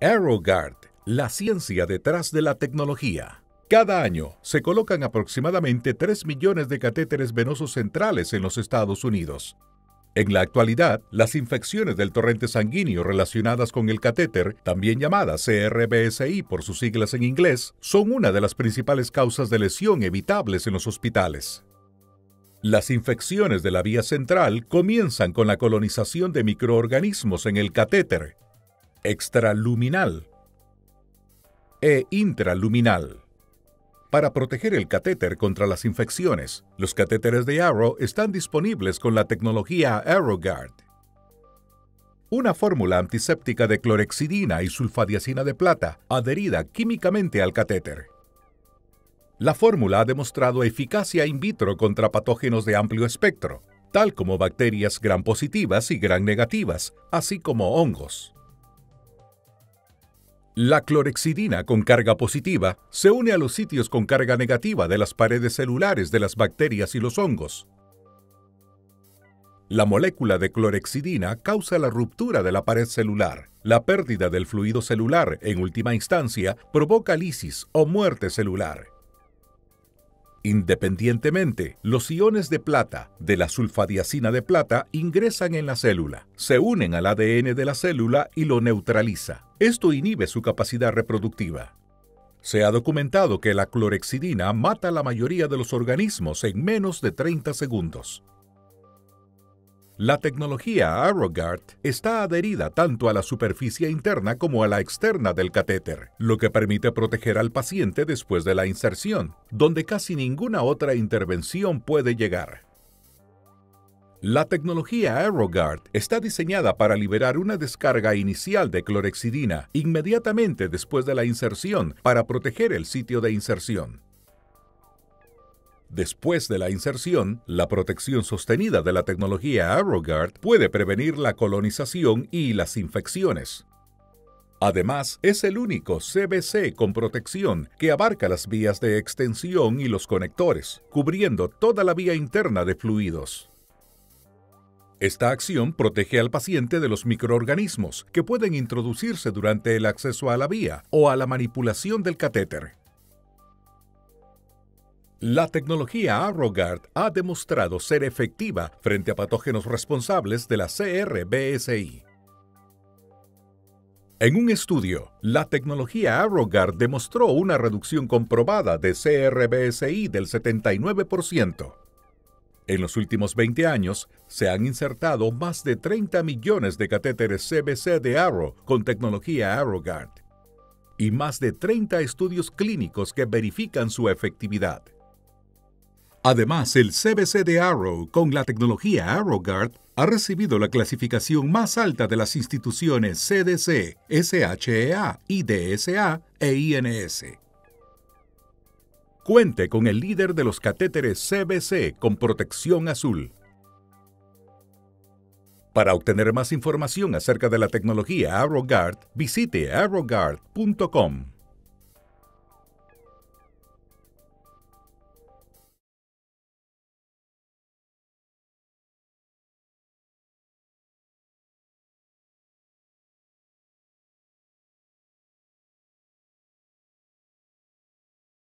AeroGuard, la ciencia detrás de la tecnología. Cada año se colocan aproximadamente 3 millones de catéteres venosos centrales en los Estados Unidos. En la actualidad, las infecciones del torrente sanguíneo relacionadas con el catéter, también llamadas CRBSI por sus siglas en inglés, son una de las principales causas de lesión evitables en los hospitales. Las infecciones de la vía central comienzan con la colonización de microorganismos en el catéter, extraluminal e intraluminal. Para proteger el catéter contra las infecciones, los catéteres de Arrow están disponibles con la tecnología ArrowGuard. Una fórmula antiséptica de clorexidina y sulfadiacina de plata adherida químicamente al catéter. La fórmula ha demostrado eficacia in vitro contra patógenos de amplio espectro, tal como bacterias gram positivas y gram negativas, así como hongos. La clorexidina con carga positiva se une a los sitios con carga negativa de las paredes celulares de las bacterias y los hongos. La molécula de clorexidina causa la ruptura de la pared celular. La pérdida del fluido celular, en última instancia, provoca lisis o muerte celular. Independientemente, los iones de plata de la sulfadiacina de plata ingresan en la célula, se unen al ADN de la célula y lo neutraliza. Esto inhibe su capacidad reproductiva. Se ha documentado que la clorexidina mata a la mayoría de los organismos en menos de 30 segundos. La tecnología ArrowGuard está adherida tanto a la superficie interna como a la externa del catéter, lo que permite proteger al paciente después de la inserción, donde casi ninguna otra intervención puede llegar. La tecnología ArrowGuard está diseñada para liberar una descarga inicial de clorexidina inmediatamente después de la inserción para proteger el sitio de inserción. Después de la inserción, la protección sostenida de la tecnología ArrowGuard puede prevenir la colonización y las infecciones. Además, es el único CBC con protección que abarca las vías de extensión y los conectores, cubriendo toda la vía interna de fluidos. Esta acción protege al paciente de los microorganismos que pueden introducirse durante el acceso a la vía o a la manipulación del catéter. La tecnología ArrowGuard ha demostrado ser efectiva frente a patógenos responsables de la CRBSI. En un estudio, la tecnología ArrowGuard demostró una reducción comprobada de CRBSI del 79%. En los últimos 20 años, se han insertado más de 30 millones de catéteres CBC de Arrow con tecnología ArrowGuard y más de 30 estudios clínicos que verifican su efectividad. Además, el CBC de Arrow con la tecnología ArrowGuard ha recibido la clasificación más alta de las instituciones CDC, SHEA, IDSA e INS. Cuente con el líder de los catéteres CBC con protección azul. Para obtener más información acerca de la tecnología ArrowGuard, visite arrowguard.com.